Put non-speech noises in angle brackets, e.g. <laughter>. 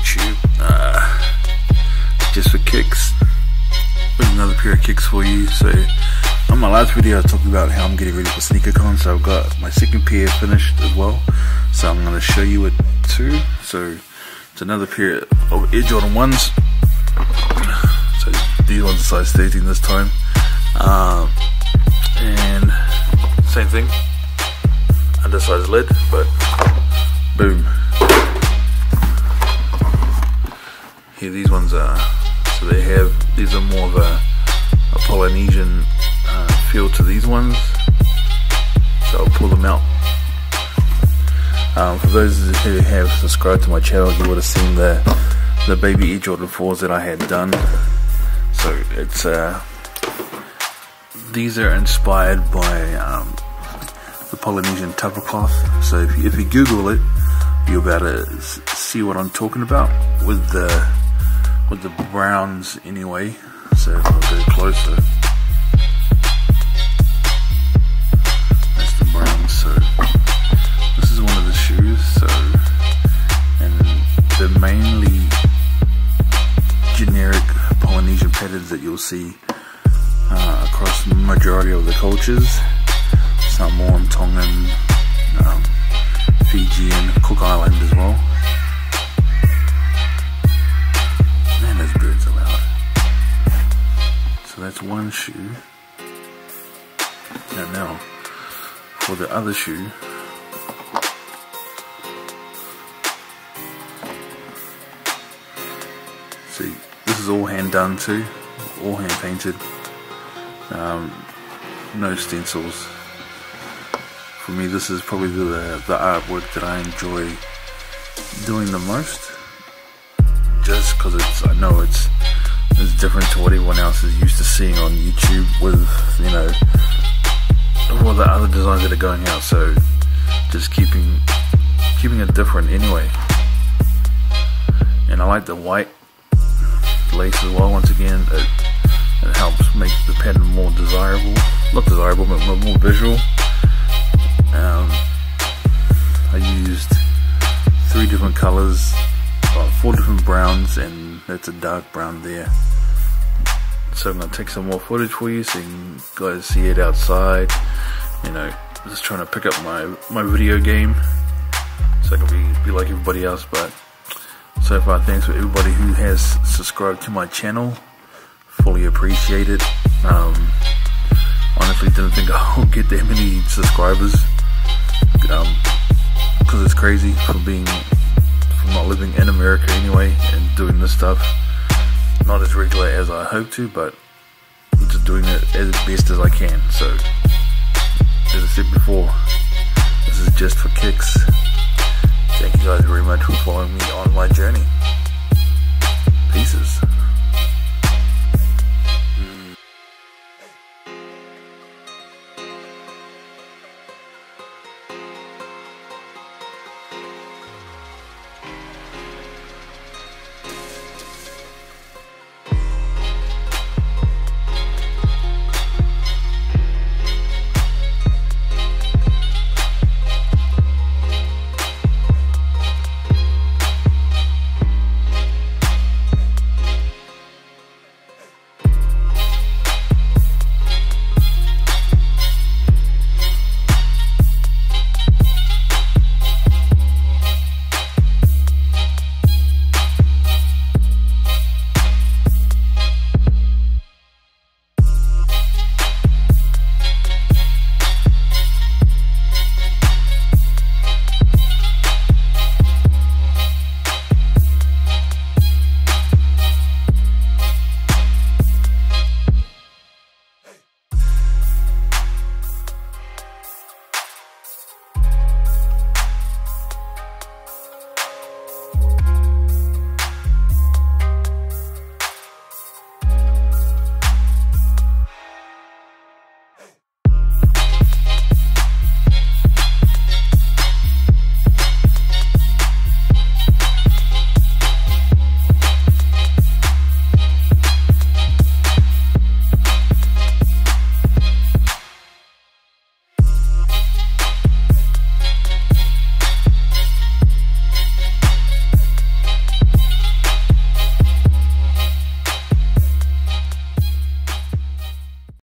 YouTube. Uh, just for kicks. With another pair of kicks for you. So, on my last video, I talked about how I'm getting ready for SneakerCon. So, I've got my second pair finished as well. So, I'm going to show you it too. So, it's another pair of Air Jordan 1s. So, these ones are size 13 this time. Um, and same thing undersized lid but boom are so they have these are more of a, a Polynesian uh, feel to these ones. So I'll pull them out. Um, for those who have subscribed to my channel you would have seen the the baby Air Jordan 4s that I had done. So it's uh, these are inspired by um, the Polynesian tapa cloth. So if you, if you Google it, you'll be able to see what I'm talking about with the with the browns anyway. So if I go closer, that's the browns. So this is one of the shoes. So and they're mainly generic Polynesian patterns that you'll see uh, across the majority of the cultures. Samoan, Tongan, um, shoe. And now, for the other shoe, see, this is all hand done too, all hand painted. Um, no stencils. For me, this is probably the, the artwork that I enjoy doing the most. Just because it's, I know it's, it's different to what everyone else is used to seeing on YouTube with, you know, all the other designs that are going out. So, just keeping, keeping it different anyway. And I like the white lace as well. Once again, it, it helps make the pattern more desirable. Not desirable, but more visual. Um, I used three different colors, four different browns, and that's a dark brown there. So I'm gonna take some more footage for you so you can guys see it outside. You know, just trying to pick up my my video game so I can be, be like everybody else. But so far, thanks for everybody who has subscribed to my channel. Fully appreciate it. Um, honestly, didn't think <laughs> I'll get that many subscribers because um, it's crazy for being from not living in America anyway and doing this stuff. Not as regular as I hope to, but I'm just doing it as best as I can. So, as I said before, this is just for kicks. Thank you guys very much for following me on my journey.